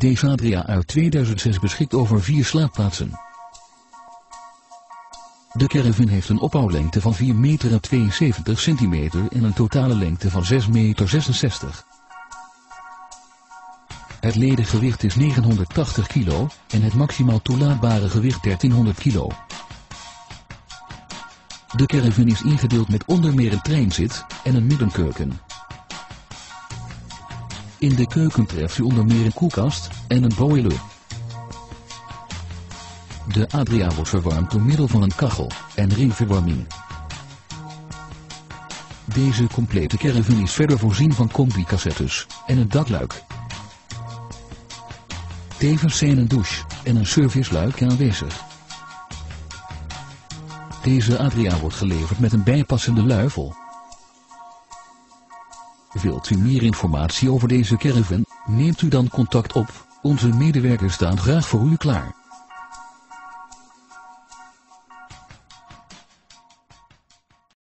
Deze Adria uit 2006 beschikt over vier slaapplaatsen. De caravan heeft een opbouwlengte van 4 meter en 72 centimeter en een totale lengte van 6 meter 66. Het ledengewicht is 980 kilo en het maximaal toelaatbare gewicht 1300 kilo. De caravan is ingedeeld met onder meer een treinzit en een middenkeuken. In de keuken treft u onder meer een koelkast en een boiler. De Adria wordt verwarmd door middel van een kachel en ringverwarming. Deze complete caravan is verder voorzien van combi-cassettes en een dakluik. Tevens zijn een douche en een serviceluik aanwezig. Deze Adria wordt geleverd met een bijpassende luifel. Wilt u meer informatie over deze caravan? Neemt u dan contact op. Onze medewerkers staan graag voor u klaar.